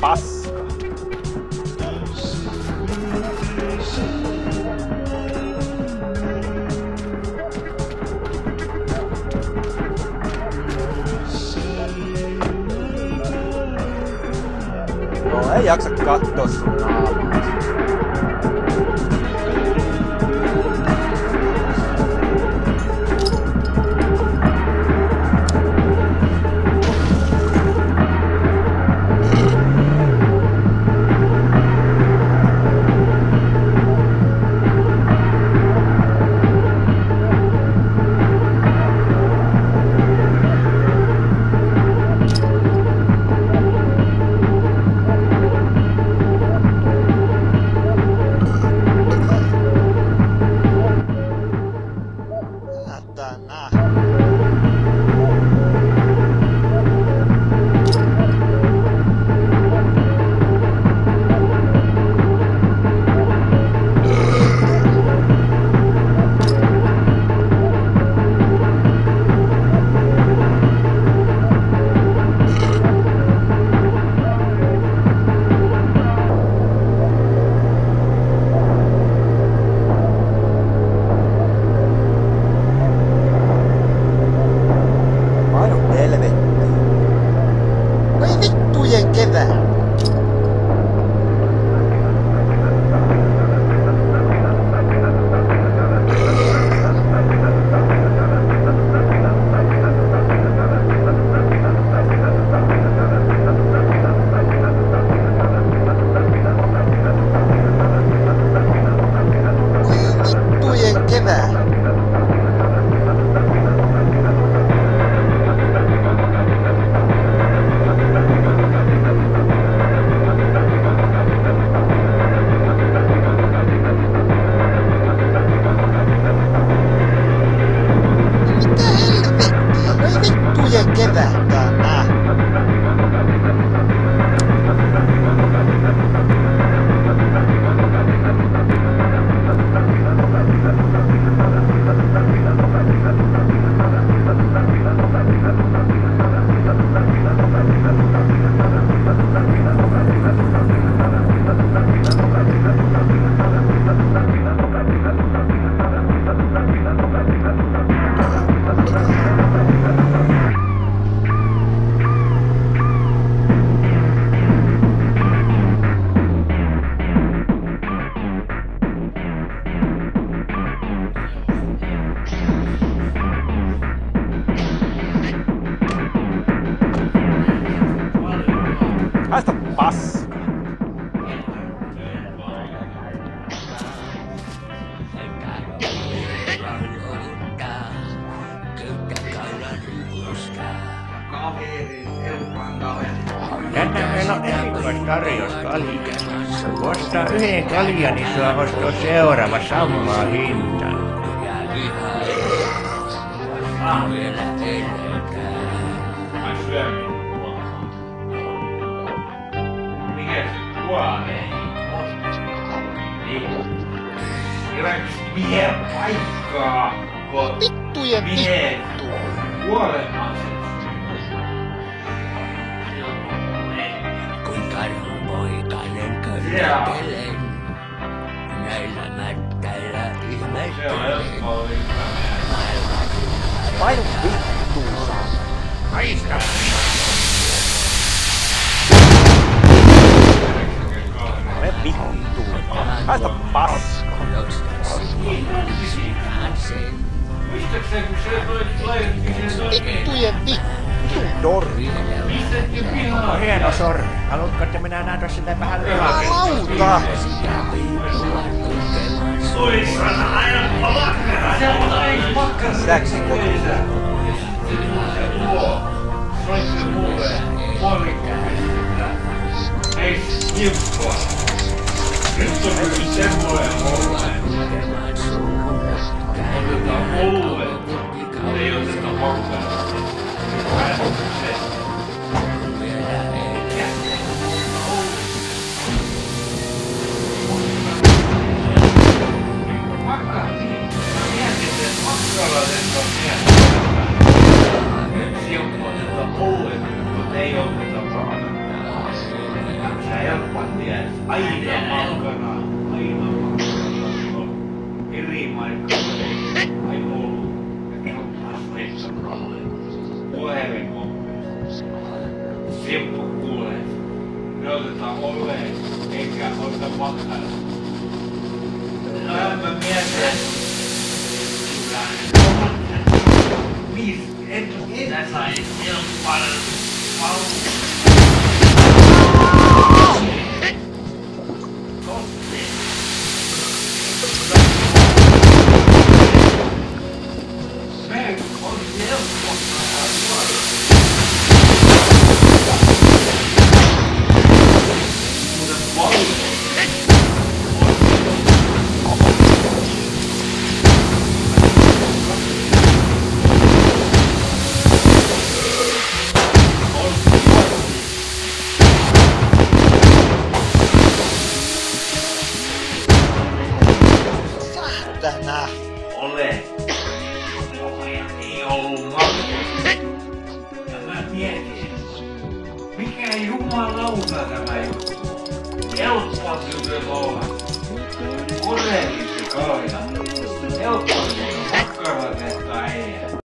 paska. Joo, ei jaksa katsoa sun naamaa. Vittujen kaljaa. Kun ostaa yhden kaljan, niin saa ostaa seuraava samaa? Niin. Irakista vie paikkaa, Vittujen vittu. kuolemaan. On. köllötelen, näillä mättäillä ihmettelen. Painu vittuun. Haista! Me vittuun. Haista paska. Muistaakseni kun se toi laitettiin sen oikein? Vittujen vittu. Dorri. Pistettiin No hieno sormi. Haluatko, että minä näytän sitä vähän lihakin? Lauta. Oi sana, aina pakkaa. Se on aina pakkaa. Säksi kotiin. Soitti mulle puolikäistä. Ei niukkoa. Nyt on kyllä semmoinen olla, Aina makkana, aina makkana, eri maikka, aina ollut, että on tarpeessa rahalle. Puherin Simppu kuulee, me otetaan olleen, eikä oteta makkana. No en mä mietin, Mistä? Et, et, et, et, et, et, et, et, et, et, ollut Mä mietin, mikä jumalauta tämä juttu. Helppo tytöt olla. Kodellis ja kaina. Helppo tytöt makkaratetta ei.